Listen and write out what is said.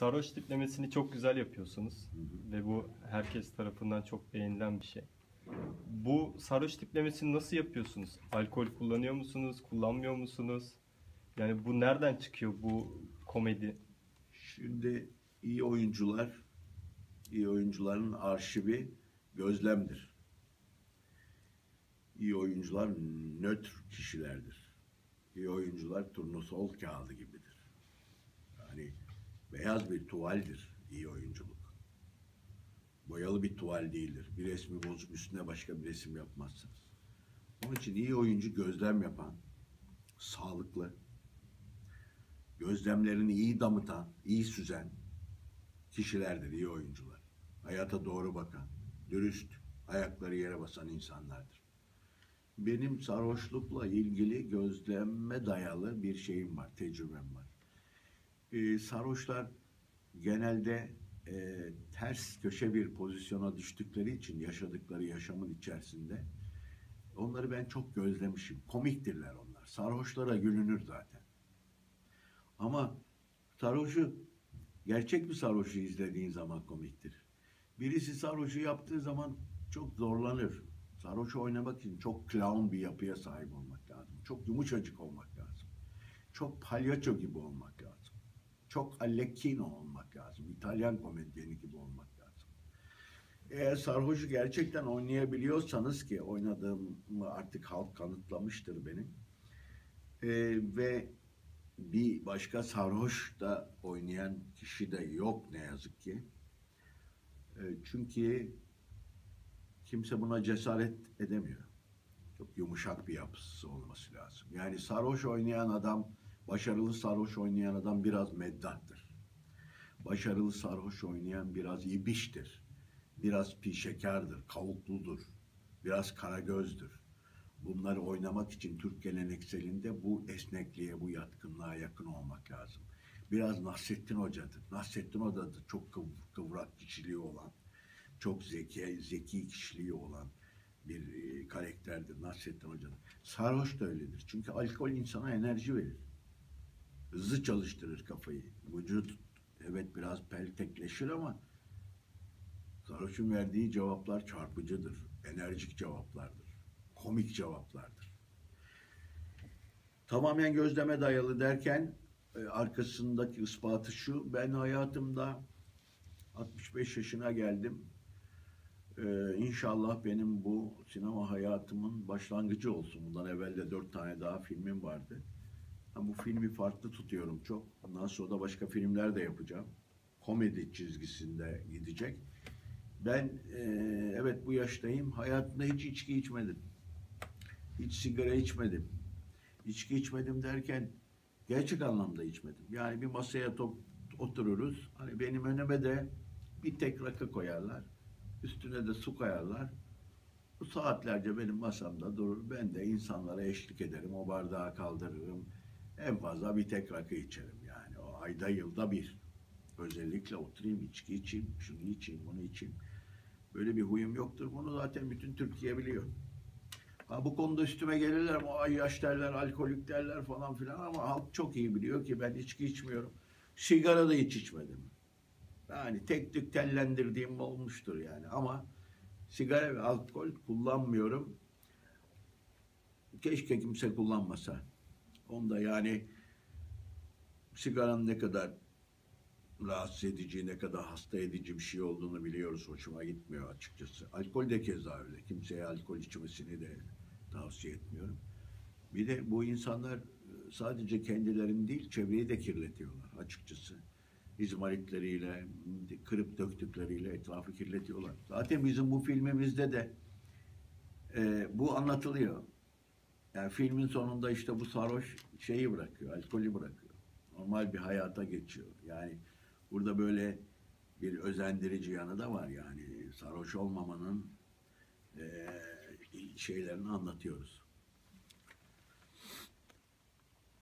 Sarhoş tiplemesini çok güzel yapıyorsunuz ve bu herkes tarafından çok beğenilen bir şey. Bu sarhoş tiplemesini nasıl yapıyorsunuz? Alkol kullanıyor musunuz, kullanmıyor musunuz? Yani bu nereden çıkıyor bu komedi? Şimdi iyi oyuncular, iyi oyuncuların arşivi gözlemdir. İyi oyuncular nötr kişilerdir. İyi oyuncular turnusol kağıdı gibidir. Yani beyaz bir tuvaldir iyi oyunculuk. Boyalı bir tuval değildir. Bir resmi bozup üstüne başka bir resim yapmazsınız. Onun için iyi oyuncu gözlem yapan, sağlıklı, gözlemlerini iyi damıtan, iyi süzen kişilerdir, iyi oyuncular. Hayata doğru bakan, dürüst, ayakları yere basan insanlardır. Benim sarhoşlukla ilgili gözleme dayalı bir şeyim var, tecrübem var. Ee, sarhoşlar genelde e, ters köşe bir pozisyona düştükleri için yaşadıkları yaşamın içerisinde onları ben çok gözlemişim. Komiktirler onlar. Sarhoşlara gülünür zaten. Ama sarhoşu gerçek bir sarhoşu izlediğin zaman komiktir. Birisi sarhoşu yaptığı zaman çok zorlanır. Sarhoşu oynamak için çok clown bir yapıya sahip olmak lazım. Çok yumuşacık olmak lazım. Çok palyaço gibi olmak. Çok Allecchino olmak lazım. İtalyan komedyeni gibi olmak lazım. Eğer sarhoşu gerçekten oynayabiliyorsanız ki oynadığımı artık halk kanıtlamıştır benim. Ee, ve bir başka sarhoş da oynayan kişi de yok ne yazık ki. E, Çünkü kimse buna cesaret edemiyor. Çok yumuşak bir yapısı olması lazım. Yani sarhoş oynayan adam, başarılı sarhoş oynayan adam biraz meddahtır. Başarılı sarhoş oynayan biraz ibiştir. Biraz pişekardır, kavukludur. Biraz karagözdür. Bunları oynamak için Türk gelenekselinde bu esnekliğe, bu yatkınlığa yakın olmak lazım. Biraz Nasrettin Hoca'dır. Nasrettin Hoca da çok kıv- kıvrak kişiliği olan, çok zeki, zeki kişiliği olan bir e, karakterdir Nasrettin Hoca'nın. Sarhoş da öyledir. Çünkü alkol insana enerji verir. Hızlı çalıştırır kafayı. Vücut evet biraz peltekleşir ama sarhoşun verdiği cevaplar çarpıcıdır. Enerjik cevaplardır komik cevaplardır. Tamamen gözleme dayalı derken e, arkasındaki ispatı şu. Ben hayatımda 65 yaşına geldim. Ee, inşallah benim bu sinema hayatımın başlangıcı olsun. Bundan evvel de dört tane daha filmim vardı. Ben bu filmi farklı tutuyorum çok. Ondan sonra da başka filmler de yapacağım. Komedi çizgisinde gidecek. Ben e, evet bu yaştayım. Hayatımda hiç içki içmedim. Hiç sigara içmedim. İçki içmedim derken gerçek anlamda içmedim. Yani bir masaya top, otururuz. Hani benim önüme de bir tek rakı koyarlar. Üstüne de su koyarlar. Bu saatlerce benim masamda durur. Ben de insanlara eşlik ederim. O bardağı kaldırırım. En fazla bir tek rakı içerim yani. O ayda yılda bir. Özellikle oturayım, içki içeyim, şunu içeyim, bunu içeyim. Böyle bir huyum yoktur. Bunu zaten bütün Türkiye biliyor. Ha, bu konuda üstüme gelirler, o ay yaş derler, alkolik derler falan filan ama halk çok iyi biliyor ki ben içki içmiyorum. Sigara da hiç içmedim. Yani tek tük tellendirdiğim olmuştur yani ama sigara ve alkol kullanmıyorum. Keşke kimse kullanmasa. Onda yani sigaranın ne kadar rahatsız edici, ne kadar hasta edici bir şey olduğunu biliyoruz. Hoşuma gitmiyor açıkçası. Alkol de keza öyle. Kimseye alkol içmesini de tavsiye etmiyorum. Bir de bu insanlar e, sadece kendilerini değil, çevreyi de kirletiyorlar açıkçası. İzmaritleriyle, kırıp döktükleriyle etrafı kirletiyorlar. Zaten bizim bu filmimizde de e, bu anlatılıyor. Yani filmin sonunda işte bu sarhoş şeyi bırakıyor, alkolü bırakıyor. Normal bir hayata geçiyor. Yani burada böyle bir özendirici yanı da var yani sarhoş olmamanın eee şeylerini anlatıyoruz.